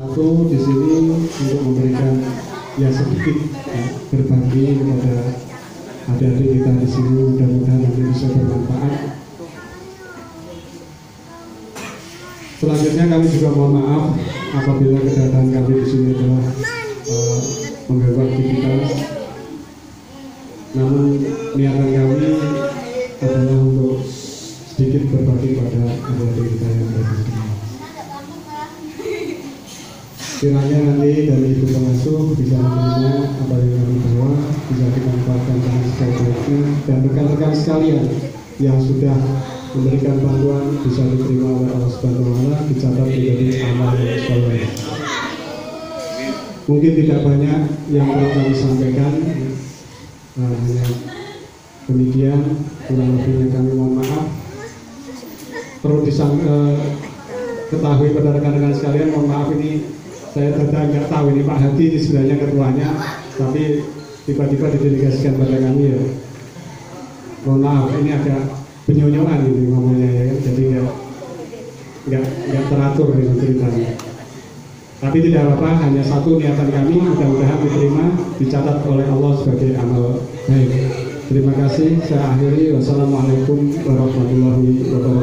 Aku di sini untuk memberikan ya sedikit ya, berbagi kepada adik-adik kita di sini mudah-mudahan nanti bisa bermanfaat. Selanjutnya kami juga mohon maaf apabila kedatangan kami di sini adalah uh, mengganggu aktivitas. Namun niatan kami adalah untuk sedikit berbagi pada adik-adik kita yang ada di sini. Kiranya nanti dari ibu pengasuh bisa menerima apa yang kami bawa, bisa dimanfaatkan dengan sebaik-baiknya dan rekan-rekan sekalian yang sudah memberikan bantuan bisa diterima oleh Allah Subhanahu wa taala dicatat menjadi amal soleh. Mungkin tidak banyak yang perlu kami sampaikan, nah, hanya demikian kurang lebihnya kami mohon maaf. Perlu disang, eh, ketahui pada rekan-rekan sekalian, mohon maaf ini saya tanda nggak tahu ini Pak Hadi ini sebenarnya ketuanya, tapi tiba-tiba didelegasikan pada kami ya. Mohon maaf, ini agak penyonyoan ini ngomongnya ya jadi nggak nggak nggak teratur ini ceritanya. Tapi tidak apa-apa, hanya satu niatan kami, mudah-mudahan diterima, dicatat oleh Allah sebagai amal baik. Terima kasih, saya akhiri. Wassalamualaikum warahmatullahi wabarakatuh.